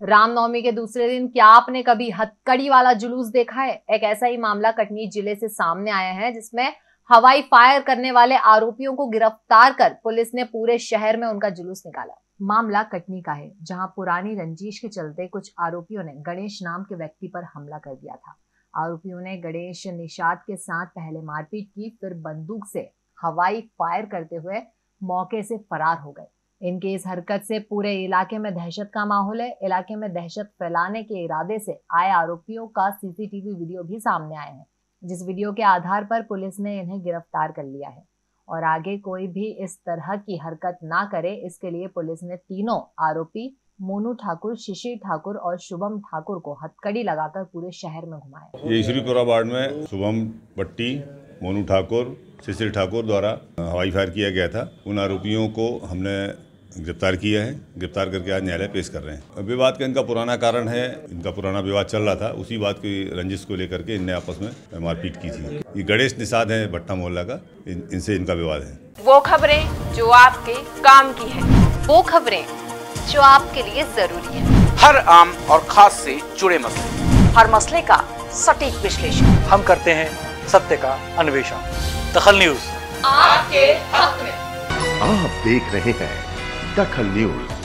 रामनवमी के दूसरे दिन क्या आपने कभी हथकड़ी वाला जुलूस देखा है? एक ऐसा ही मामला कटनी ज़िले से सामने आया है, जिसमें हवाई फायर करने वाले आरोपियों को गिरफ़्तार कर पुलिस ने पूरे शहर में उनका जुलूस निकाला। मामला कटनी का है, जहाँ पुरानी रंजिश के चलते कुछ आरोपियों ने गणेश नाम के व्यक्ति पर हमला कर दिया था। आरोपियों ने गणेश निषाद के साथ पहले मारपीट की, फिर बंदूक से हवाई फायर करते हुए मौके से फरार हो गए। इनकी इस हरकत से पूरे इलाके में दहशत का माहौल है। इलाके में दहशत फैलाने के इरादे से आए आरोपियों का सीसीटीवी वीडियो भी सामने आए हैं, जिस वीडियो के आधार पर पुलिस ने इन्हें गिरफ़्तार कर लिया है। और आगे कोई भी इस तरह की हरकत ना करे, इसके लिए पुलिस ने तीनों आरोपी मोनू ठाकुर, शिशिर ठाकुर और शुभम ठाकुर को हथकड़ी लगाकर पूरे शहर में घुमाया। ये वार्ड में शुभम भट्टी मोनू ठाकुर, शिशिर ठाकुर द्वारा हवाई फायर किया गया था। उन आरोपियों को हमने गिरफ़्तार किया है। गिरफ़्तार करके आज न्यायालय पेश कर रहे हैं। विवाद का इनका पुराना कारण है। इनका पुराना विवाद चल रहा था। उसी बात की रंजिश को लेकर के इनने आपस में मारपीट की थी। ये गणेश निषाद है भट्टा मोहल्ला का। इन, इनसे इनका विवाद है। वो खबरें जो आपके काम की है। वो खबरें जो आपके लिए ज़रूरी है। हर आम और खास से जुड़े मसले। हर मसले का सटीक विश्लेषण। हम करते हैं सत्य का अन्वेषण। दखल न्यूज़। आपके हक में। आप देख रहे हैं दखल न्यूज़।